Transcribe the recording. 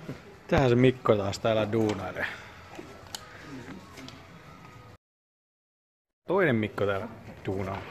Tähän se Mikko taas täällä duunailee. Toinen Mikko täällä duunaa.